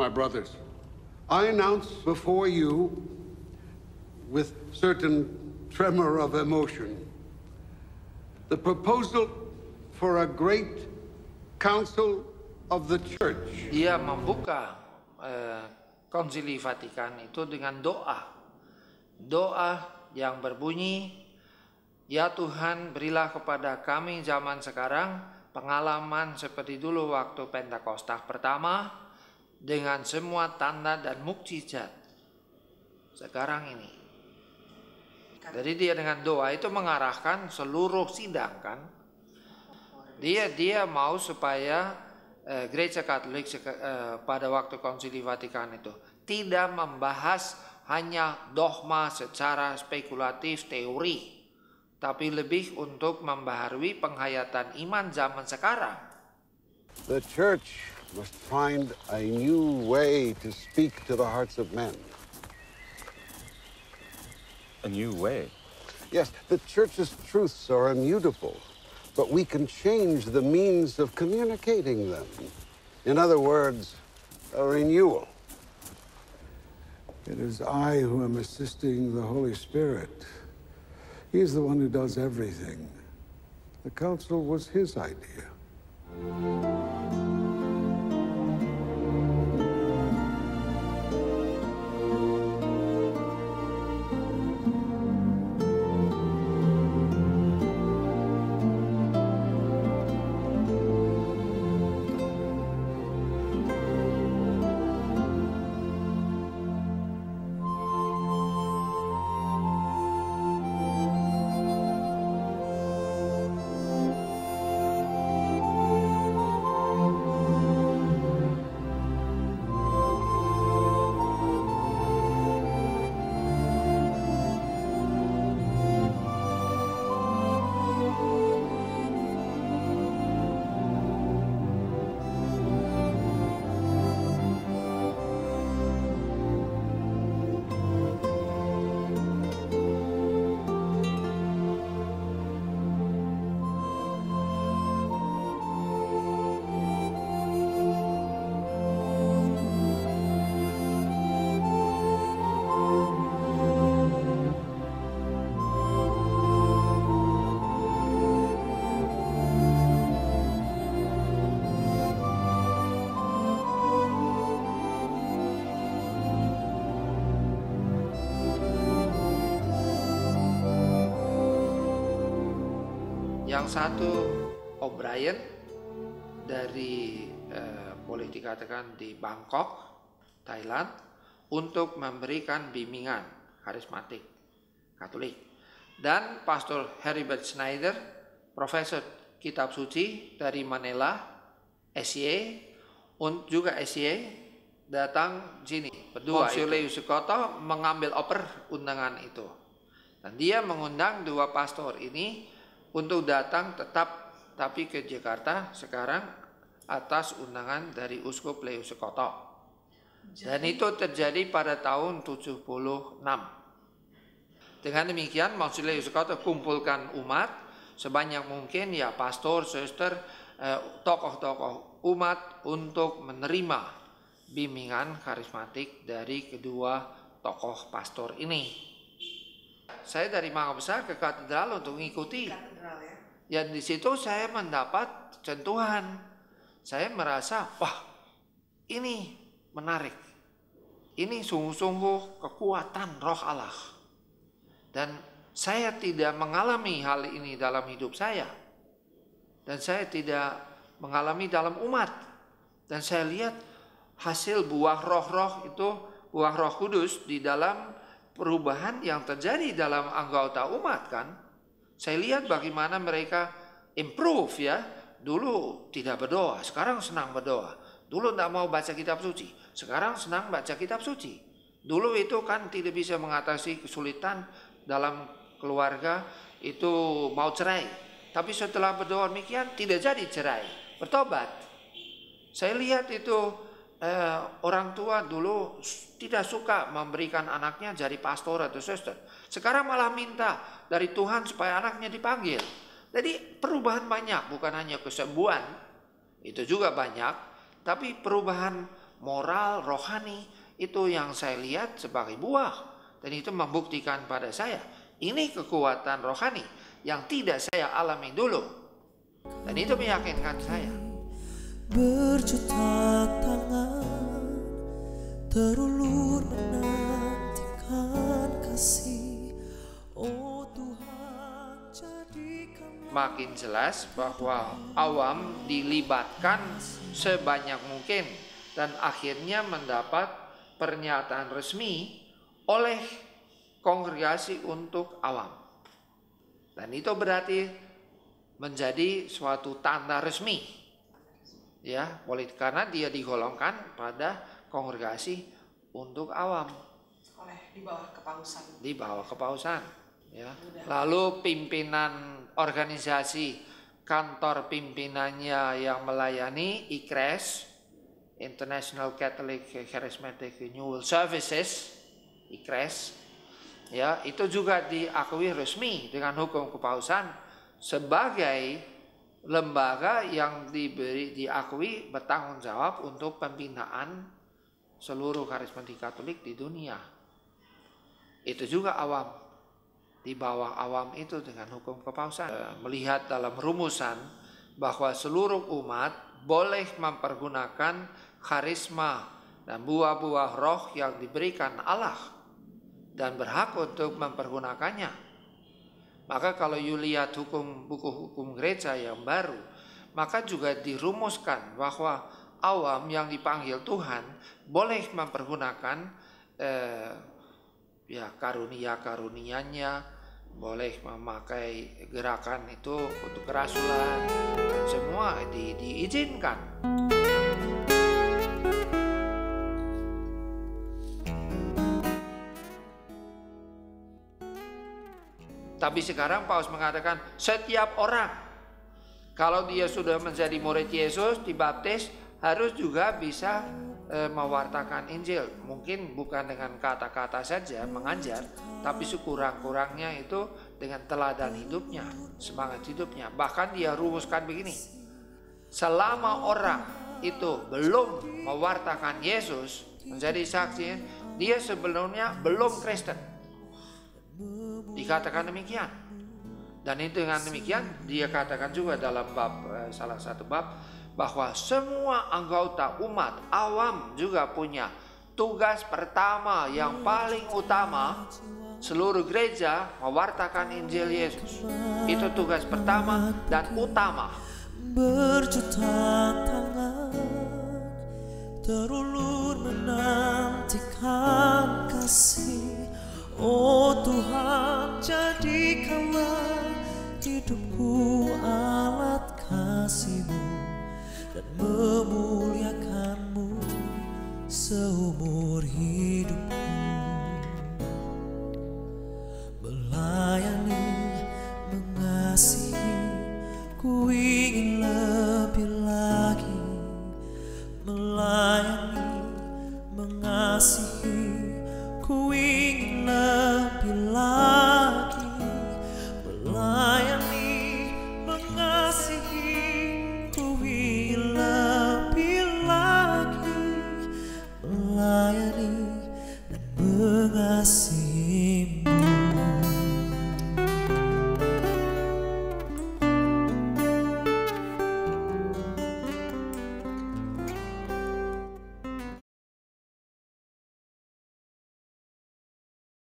my brothers, I announce before you, with certain tremor of emotion, the proposal for a great council of the church. Dia membuka eh, konsili Vatikan itu dengan doa. Doa yang berbunyi, Ya Tuhan berilah kepada kami zaman sekarang pengalaman seperti dulu waktu Pentakosta pertama dengan semua tanda dan mukjizat sekarang ini. Jadi dia dengan doa itu mengarahkan seluruh sidang kan. Dia dia mau supaya eh, gereja Katolik eh, pada waktu Konsili Vatikan itu tidak membahas hanya dogma secara spekulatif teori, tapi lebih untuk membaharui penghayatan iman zaman sekarang. The church must find a new way to speak to the hearts of men. A new way. Yes, the church's truths are immutable, but we can change the means of communicating them. In other words, a renewal. It is I who am assisting the Holy Spirit. He's the one who does everything. The council was his idea. Yang satu O'Brien dari eh, boleh dikatakan di Bangkok, Thailand, untuk memberikan bimbingan karismatik Katolik. Dan Pastor Heribert Schneider, Profesor Kitab Suci dari Manila, und juga SYE datang sini. Berdua Leus Sukoto mengambil oper undangan itu. Dan dia mengundang dua pastor ini untuk datang tetap tapi ke Jakarta sekarang atas undangan dari Uskup Leo Sekoto. Dan itu terjadi pada tahun 76. Dengan demikian Maksud Leo Sekoto kumpulkan umat sebanyak mungkin ya pastor, suster, eh, tokoh-tokoh umat untuk menerima bimbingan karismatik dari kedua tokoh pastor ini. Saya dari Mangga Besar ke katedral untuk mengikuti. Ya di situ saya mendapat sentuhan. Saya merasa, wah ini menarik. Ini sungguh-sungguh kekuatan roh Allah. Dan saya tidak mengalami hal ini dalam hidup saya. Dan saya tidak mengalami dalam umat. Dan saya lihat hasil buah roh-roh itu, buah roh kudus di dalam perubahan yang terjadi dalam anggota umat kan. Saya lihat bagaimana mereka improve ya. Dulu tidak berdoa, sekarang senang berdoa. Dulu tidak mau baca kitab suci, sekarang senang baca kitab suci. Dulu itu kan tidak bisa mengatasi kesulitan dalam keluarga, itu mau cerai. Tapi setelah berdoa demikian tidak jadi cerai, bertobat. Saya lihat itu eh, orang tua dulu tidak suka memberikan anaknya jadi pastor atau suster. Sekarang malah minta dari Tuhan supaya anaknya dipanggil. Jadi perubahan banyak, bukan hanya kesembuhan, itu juga banyak, tapi perubahan moral, rohani, itu yang saya lihat sebagai buah. Dan itu membuktikan pada saya, ini kekuatan rohani yang tidak saya alami dulu. Dan itu meyakinkan saya. Berjuta Makin jelas bahwa awam dilibatkan sebanyak mungkin dan akhirnya mendapat pernyataan resmi oleh kongregasi untuk awam. Dan itu berarti menjadi suatu tanda resmi. Ya, boleh karena dia digolongkan pada kongregasi untuk awam oleh di bawah kepausan. di bawah kepausan ya. Lalu pimpinan organisasi kantor pimpinannya yang melayani ICRES International Catholic Charismatic Renewal Services ICRES ya itu juga diakui resmi dengan hukum kepausan sebagai lembaga yang diberi diakui bertanggung jawab untuk pembinaan seluruh karismatik Katolik di dunia. Itu juga awam di bawah awam itu dengan hukum kepausan Eh, melihat dalam rumusan bahwa seluruh umat boleh mempergunakan karisma dan buah-buah roh yang diberikan Allah dan berhak untuk mempergunakannya. Maka kalau you lihat hukum buku hukum gereja yang baru, maka juga dirumuskan bahwa awam yang dipanggil Tuhan boleh mempergunakan eh, ya karunia karunianya, boleh memakai gerakan itu untuk kerasulan, dan semua di, diizinkan. Tapi sekarang Paus mengatakan setiap orang kalau dia sudah menjadi murid Yesus dibaptis harus juga bisa eh, mewartakan Injil. Mungkin bukan dengan kata-kata saja mengajar, tapi sekurang-kurangnya itu dengan teladan hidupnya, semangat hidupnya. Bahkan dia rumuskan begini. Selama orang itu belum mewartakan Yesus menjadi saksi, dia sebelumnya belum Kristen. Dikatakan demikian. Dan itu dengan demikian dia katakan juga dalam bab eh, salah satu bab bahwa semua anggota umat awam juga punya tugas pertama yang paling utama seluruh gereja mewartakan Injil Yesus. Itu tugas pertama dan utama. berjuta tangan terulur menantikan kasih Oh Tuhan jadikanlah hidupku alat kasihmu dan memuliakanmu seumur hidupku melayani mengasihi ku ingin lebih lagi. Melayani mengasihi nasce.